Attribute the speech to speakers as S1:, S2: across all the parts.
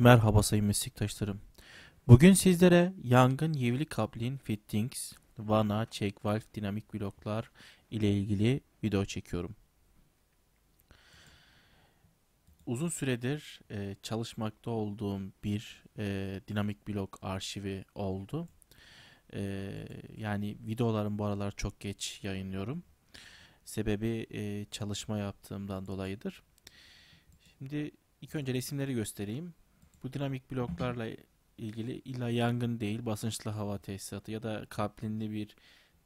S1: Merhaba sayın meslektaşlarım. Bugün sizlere yangın yivli kaplin fittings, vana, check valve, dinamik bloklar ile ilgili video çekiyorum. Uzun süredir e, çalışmakta olduğum bir e, dinamik blok arşivi oldu. E, yani videolarım bu aralar çok geç yayınlıyorum. Sebebi e, çalışma yaptığımdan dolayıdır. Şimdi ilk önce resimleri göstereyim. Bu dinamik bloklarla ilgili illa yangın değil basınçlı hava tesisatı ya da kaplinli bir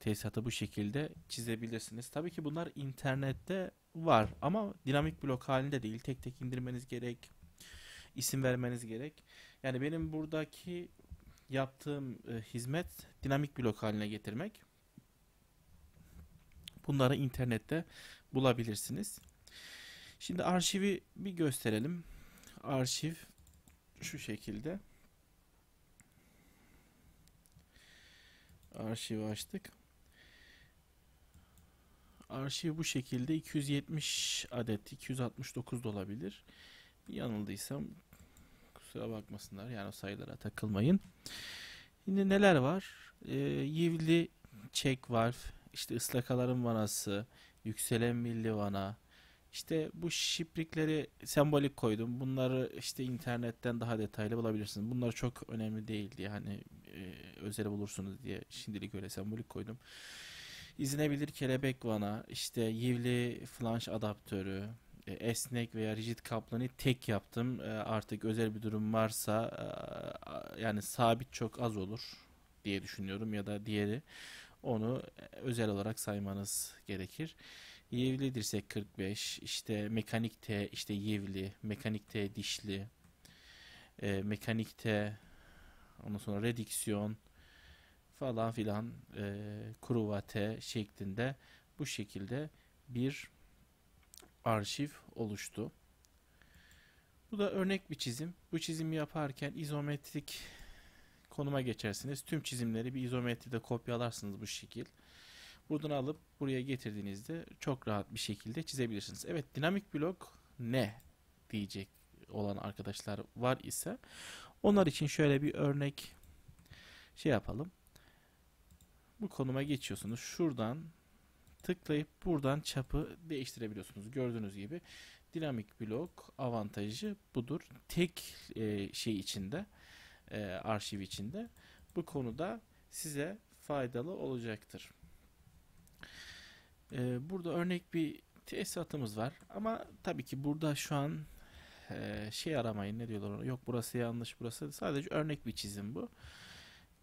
S1: tesisatı bu şekilde çizebilirsiniz. Tabii ki bunlar internette var ama dinamik blok halinde değil. Tek tek indirmeniz gerek. isim vermeniz gerek. Yani benim buradaki yaptığım e, hizmet dinamik blok haline getirmek. Bunları internette bulabilirsiniz. Şimdi arşivi bir gösterelim. Arşiv şu şekilde. Arşivi açtık. Arşiv bu şekilde 270 adet 269 da olabilir. Yanıldıysam kusura bakmasınlar yani o sayılara takılmayın. Şimdi neler var? Ee, yivli check valve, işte ıslakaların vanası, yükselen milli vana, işte bu şiprikleri sembolik koydum. Bunları işte internetten daha detaylı bulabilirsiniz. Bunlar çok önemli değildi. Yani e, özel bulursunuz diye şimdilik öyle sembolik koydum. İzinebilir kelebek vana, işte yivli flanş adaptörü, e, esnek veya rigid kaplanı tek yaptım. E, artık özel bir durum varsa e, yani sabit çok az olur diye düşünüyorum ya da diğeri onu özel olarak saymanız gerekir. Yevli dirsek 45, işte mekanik T, işte yevli, mekanik T dişli, e, mekanik T, ondan sonra redüksiyon falan filan e, kuruva T şeklinde bu şekilde bir arşiv oluştu. Bu da örnek bir çizim. Bu çizimi yaparken izometrik konuma geçersiniz. Tüm çizimleri bir izometride kopyalarsınız bu şekil. Buradan alıp buraya getirdiğinizde çok rahat bir şekilde çizebilirsiniz. Evet dinamik blok ne diyecek olan arkadaşlar var ise onlar için şöyle bir örnek şey yapalım. Bu konuma geçiyorsunuz. Şuradan tıklayıp buradan çapı değiştirebiliyorsunuz. Gördüğünüz gibi dinamik blok avantajı budur. Tek e, şey içinde e, arşiv içinde bu konuda size faydalı olacaktır. Ee, burada örnek bir tesisatımız var. Ama tabii ki burada şu an e, şey aramayın ne diyorlar ona. Yok burası yanlış burası. Sadece örnek bir çizim bu.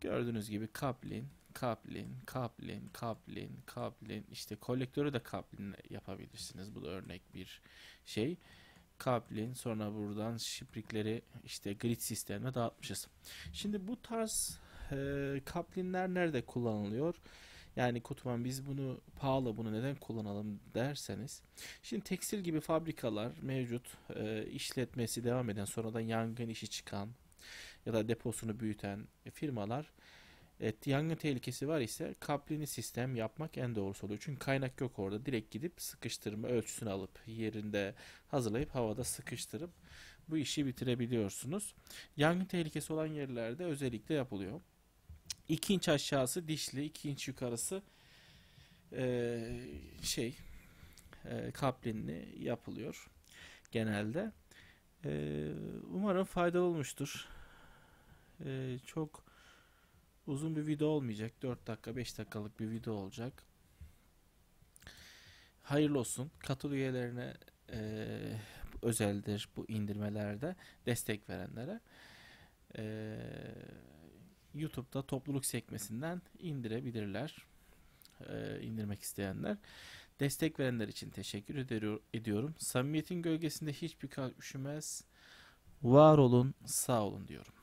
S1: Gördüğünüz gibi kaplin, kaplin, kaplin, kaplin, kaplin. İşte kolektörü de kaplin yapabilirsiniz. Bu da örnek bir şey. Kaplin sonra buradan şiprikleri işte grid sistemine dağıtmışız. Şimdi bu tarz e, kaplinler nerede kullanılıyor? Yani Kutuman biz bunu pahalı bunu neden kullanalım derseniz. Şimdi tekstil gibi fabrikalar mevcut e, işletmesi devam eden sonradan yangın işi çıkan ya da deposunu büyüten firmalar Evet, yangın tehlikesi var ise kaplini sistem yapmak en doğrusu oluyor. Çünkü kaynak yok orada. Direkt gidip sıkıştırma ölçüsünü alıp yerinde hazırlayıp havada sıkıştırıp bu işi bitirebiliyorsunuz. Yangın tehlikesi olan yerlerde özellikle yapılıyor. 2 inç aşağısı dişli, 2 inç yukarısı e, şey e, kaplinli yapılıyor genelde. E, umarım faydalı olmuştur. E, çok uzun bir video olmayacak. 4 dakika 5 dakikalık bir video olacak. Hayırlı olsun. Katıl üyelerine e, özeldir bu indirmelerde destek verenlere. Eee YouTube'da topluluk sekmesinden indirebilirler. Ee, indirmek isteyenler. Destek verenler için teşekkür ediyorum. Samimiyetin gölgesinde hiçbir kalp üşümez. Var olun, sağ olun diyorum.